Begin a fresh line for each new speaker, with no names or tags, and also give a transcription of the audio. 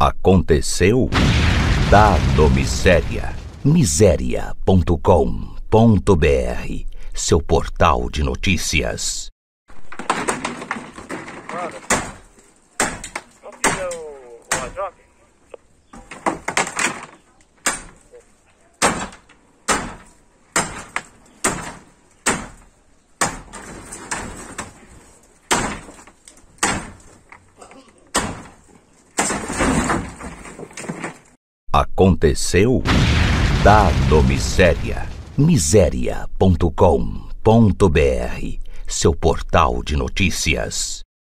Aconteceu Dado Miséria. Miséria.com.br Seu portal de notícias. Aconteceu Dado Miséria. Miséria.com.br Seu portal de notícias.